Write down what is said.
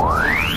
Bye.